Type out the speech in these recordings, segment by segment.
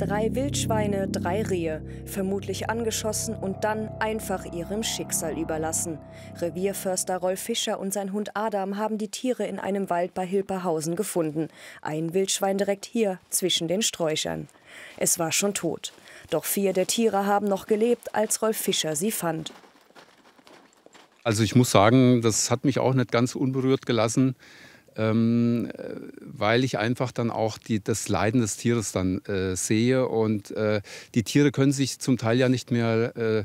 Drei Wildschweine, drei Rehe, vermutlich angeschossen und dann einfach ihrem Schicksal überlassen. Revierförster Rolf Fischer und sein Hund Adam haben die Tiere in einem Wald bei Hilperhausen gefunden. Ein Wildschwein direkt hier zwischen den Sträuchern. Es war schon tot. Doch vier der Tiere haben noch gelebt, als Rolf Fischer sie fand. Also ich muss sagen, das hat mich auch nicht ganz unberührt gelassen ähm, weil ich einfach dann auch die, das Leiden des Tieres dann äh, sehe. Und äh, die Tiere können sich zum Teil ja nicht mehr äh,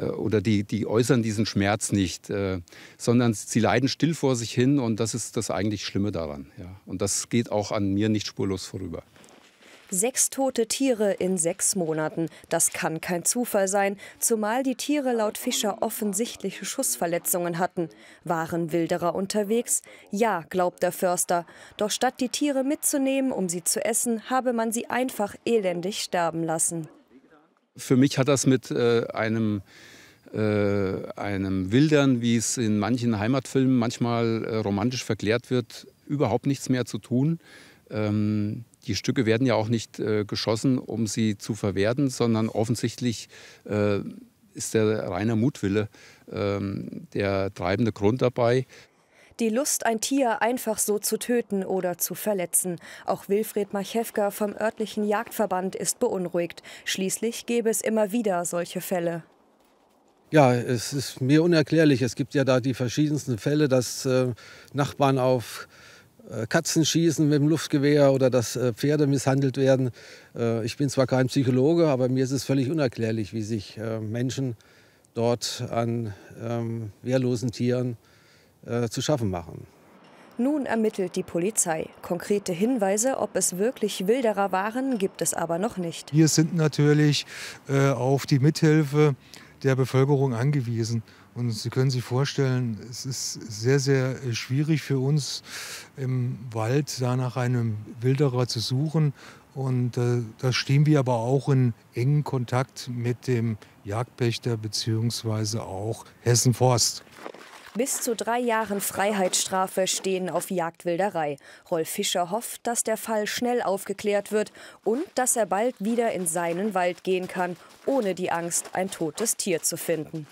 äh oder die, die äußern diesen Schmerz nicht, äh, sondern sie leiden still vor sich hin und das ist das eigentlich Schlimme daran. Ja. Und das geht auch an mir nicht spurlos vorüber. Sechs tote Tiere in sechs Monaten. Das kann kein Zufall sein, zumal die Tiere laut Fischer offensichtliche Schussverletzungen hatten. Waren Wilderer unterwegs? Ja, glaubt der Förster. Doch statt die Tiere mitzunehmen, um sie zu essen, habe man sie einfach elendig sterben lassen. Für mich hat das mit äh, einem äh, einem Wildern, wie es in manchen Heimatfilmen manchmal äh, romantisch verklärt wird, überhaupt nichts mehr zu tun. Ähm, die Stücke werden ja auch nicht äh, geschossen, um sie zu verwerten, sondern offensichtlich äh, ist der reine Mutwille ähm, der treibende Grund dabei. Die Lust, ein Tier einfach so zu töten oder zu verletzen. Auch Wilfried Machewka vom örtlichen Jagdverband ist beunruhigt. Schließlich gäbe es immer wieder solche Fälle. Ja, es ist mir unerklärlich. Es gibt ja da die verschiedensten Fälle, dass äh, Nachbarn auf äh, Katzen schießen mit dem Luftgewehr oder dass äh, Pferde misshandelt werden. Äh, ich bin zwar kein Psychologe, aber mir ist es völlig unerklärlich, wie sich Menschen dort an ähm, wehrlosen Tieren zu schaffen machen. Nun ermittelt die Polizei. Konkrete Hinweise, ob es wirklich Wilderer waren, gibt es aber noch nicht. Wir sind natürlich äh, auf die Mithilfe der Bevölkerung angewiesen. Und Sie können sich vorstellen, es ist sehr, sehr schwierig für uns im Wald da nach einem Wilderer zu suchen. Und äh, da stehen wir aber auch in engen Kontakt mit dem Jagdpächter bzw. auch Hessen Forst. Bis zu drei Jahren Freiheitsstrafe stehen auf Jagdwilderei. Rolf Fischer hofft, dass der Fall schnell aufgeklärt wird und dass er bald wieder in seinen Wald gehen kann, ohne die Angst, ein totes Tier zu finden.